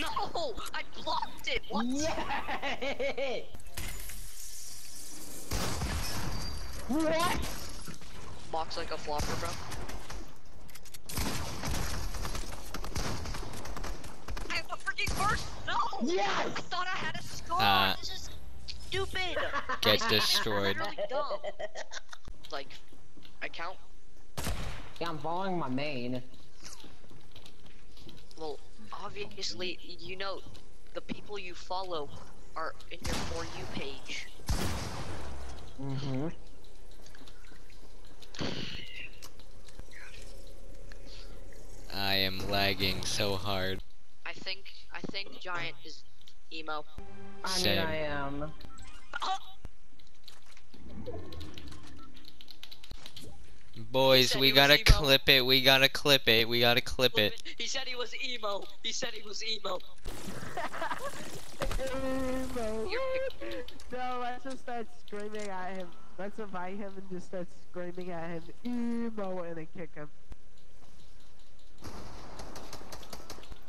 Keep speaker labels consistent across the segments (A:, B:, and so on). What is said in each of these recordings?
A: No! I blocked it! What?
B: Yay! What?
A: Box like a flopper, bro. I have the freaking first! No!
B: Yes!
A: I thought I had a scar!
C: Uh,
A: this is stupid!
C: Get
A: This is
C: destroyed.
A: literally dumb. Like, I count.
B: Yeah, I'm following my main.
A: Well, obviously, you know, the people you follow are in your For You page.
B: Mm-hmm.
C: I am lagging so hard.
A: I think, I think Giant is emo.
B: I mean,
C: Same.
B: I am.
A: Oh!
C: Boys, we gotta clip it. We gotta clip it. We gotta clip it.
A: He said he was emo. He said he was emo.
B: Emo. No, let's just start screaming at him. Let's invite him and just start screaming at him, emo, and then kick him.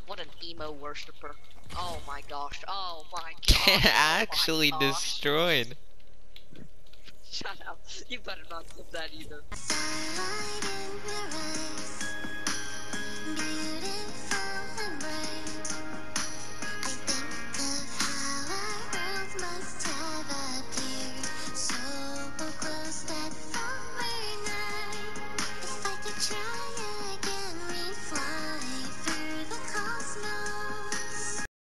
A: What an emo worshiper. Oh my gosh. Oh my gosh. oh my
C: Actually
A: gosh.
C: destroyed.
A: Shut up. You better not clip that either.